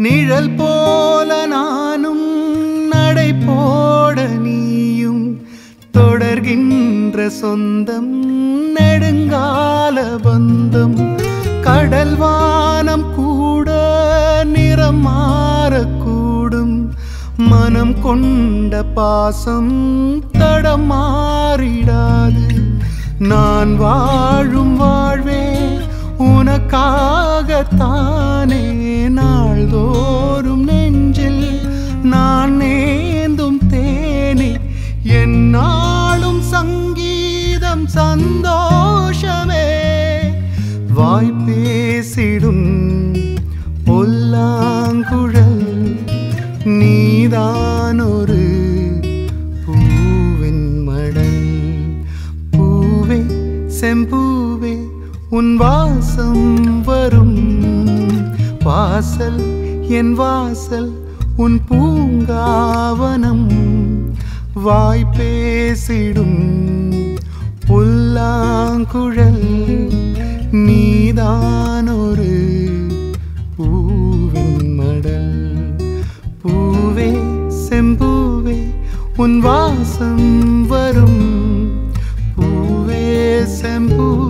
நிழல் போல நானும் நடை போட நீயும் தொடர்கின்ற சொந்தம் நெடுங்கால பந்தம். கடல் வானம் கூட நிறம் மாறக்கூடும். மனம் கொண்ட பாசம் தடம் மாறிடாது. நான் வாழும் வாழ்வே உனக்காகத்தான். நாள்தோறும் நெஞ்சில் நான் நேந்தும் தேனே என்னாலும் சங்கீதம் சந்தோஷமே. வாய்ப்பேசிடும் பொல்லாங்குழல் நீதான் ஒரு பூவின் மடல். பூவே செம்பூவே உன் வாசம். வாசல் என் வாசல் உன் பூங்காவனம். வாய் பேசிடும் புல்லாங்குழல் நீதானொரு பூவின் மடல். பூவே செம்பூவே உன் வாசம் வரும். பூவே செம்பூ